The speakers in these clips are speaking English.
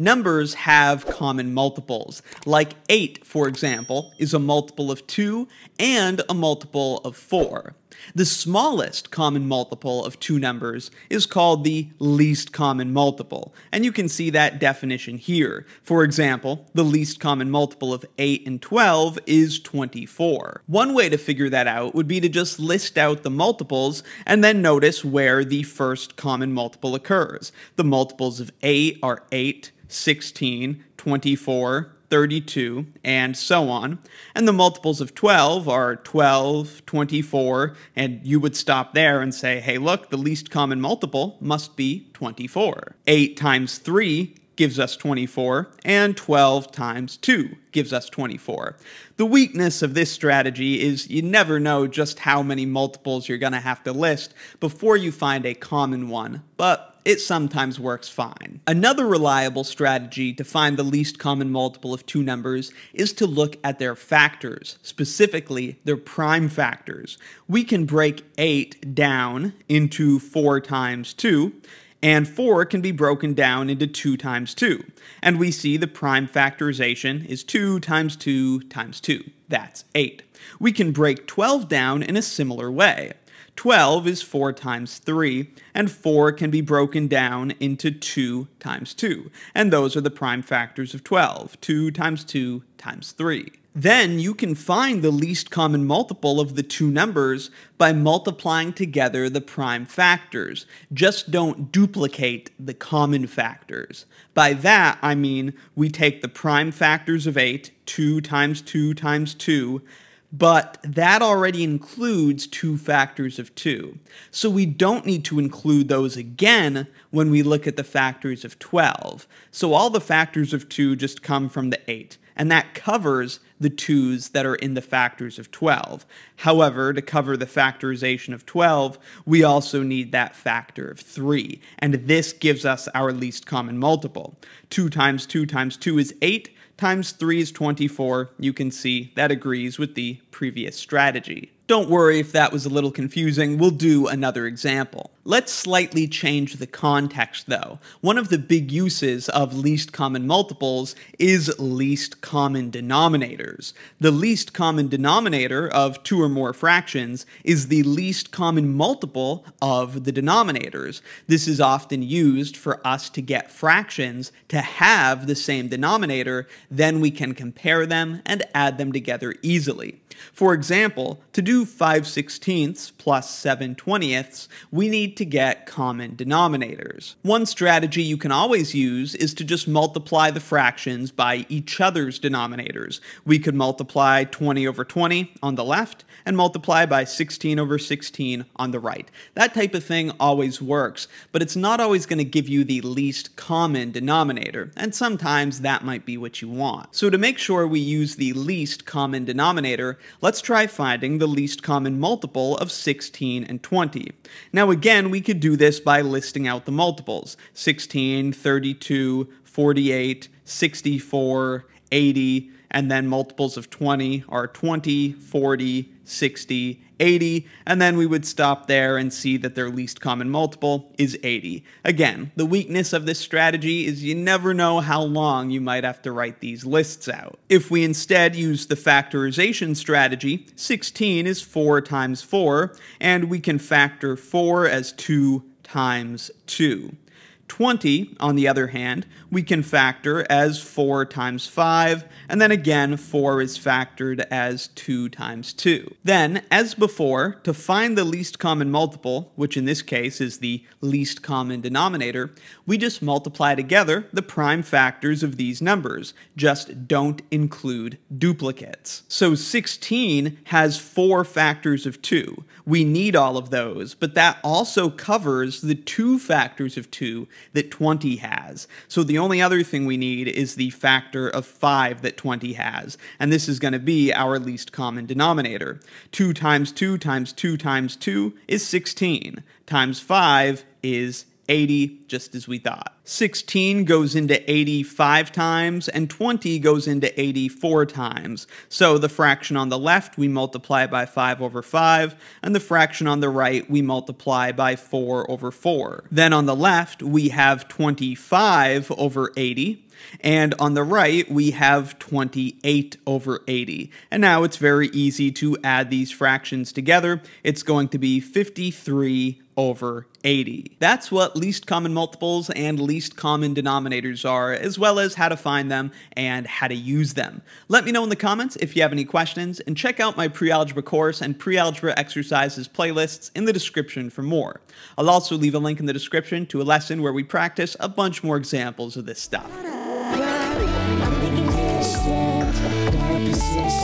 Numbers have common multiples, like 8, for example, is a multiple of 2 and a multiple of 4. The smallest common multiple of two numbers is called the least common multiple, and you can see that definition here. For example, the least common multiple of 8 and 12 is 24. One way to figure that out would be to just list out the multiples and then notice where the first common multiple occurs. The multiples of 8 are 8, 16, 24, 32, and so on. And the multiples of 12 are 12, 24, and you would stop there and say, hey, look, the least common multiple must be 24. 8 times 3 gives us 24, and 12 times 2 gives us 24. The weakness of this strategy is you never know just how many multiples you're going to have to list before you find a common one, but it sometimes works fine. Another reliable strategy to find the least common multiple of two numbers is to look at their factors, specifically their prime factors. We can break 8 down into 4 times 2, and 4 can be broken down into 2 times 2. And we see the prime factorization is 2 times 2 times 2. That's 8. We can break 12 down in a similar way. 12 is 4 times 3, and 4 can be broken down into 2 times 2. And those are the prime factors of 12, 2 times 2 times 3. Then you can find the least common multiple of the two numbers by multiplying together the prime factors. Just don't duplicate the common factors. By that, I mean we take the prime factors of 8, 2 times 2 times 2, but that already includes two factors of 2. So we don't need to include those again when we look at the factors of 12. So all the factors of 2 just come from the 8, and that covers the 2's that are in the factors of 12. However, to cover the factorization of 12, we also need that factor of 3, and this gives us our least common multiple. 2 times 2 times 2 is 8, times 3 is 24. You can see that agrees with the previous strategy. Don't worry if that was a little confusing, we'll do another example. Let's slightly change the context though. One of the big uses of least common multiples is least common denominators. The least common denominator of two or more fractions is the least common multiple of the denominators. This is often used for us to get fractions to have the same denominator, then we can compare them and add them together easily. For example, to do 5 sixteenths plus 7 twentieths, we need to get common denominators. One strategy you can always use is to just multiply the fractions by each other's denominators. We could multiply 20 over 20 on the left and multiply by 16 over 16 on the right. That type of thing always works, but it's not always going to give you the least common denominator, and sometimes that might be what you want. So to make sure we use the least common denominator, let's try finding the least common multiple of 16 and 20. Now again, we could do this by listing out the multiples. 16, 32, 48, 64, 80, and then multiples of 20 are 20, 40, 60, 80, and then we would stop there and see that their least common multiple is 80. Again, the weakness of this strategy is you never know how long you might have to write these lists out. If we instead use the factorization strategy, 16 is 4 times 4, and we can factor 4 as 2 times 2. 20, on the other hand, we can factor as 4 times 5, and then again 4 is factored as 2 times 2. Then, as before, to find the least common multiple, which in this case is the least common denominator, we just multiply together the prime factors of these numbers, just don't include duplicates. So 16 has 4 factors of 2. We need all of those, but that also covers the 2 factors of 2 that 20 has. So the only other thing we need is the factor of 5 that 20 has, and this is going to be our least common denominator. 2 times 2 times 2 times 2 is 16, times 5 is 80, just as we thought. 16 goes into 80 five times, and 20 goes into 80 four times. So the fraction on the left, we multiply by 5 over 5, and the fraction on the right, we multiply by 4 over 4. Then on the left, we have 25 over 80, and on the right, we have 28 over 80. And now it's very easy to add these fractions together. It's going to be 53 over 80. That's what least common multiples and least common denominators are, as well as how to find them and how to use them. Let me know in the comments if you have any questions, and check out my pre-algebra course and pre-algebra exercises playlists in the description for more. I'll also leave a link in the description to a lesson where we practice a bunch more examples of this stuff.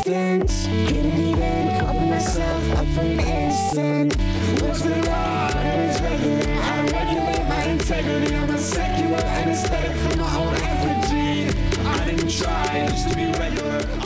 Couldn't even open myself up for an instant. The? Secular anesthetic from my own effigy. I didn't try just to be regular.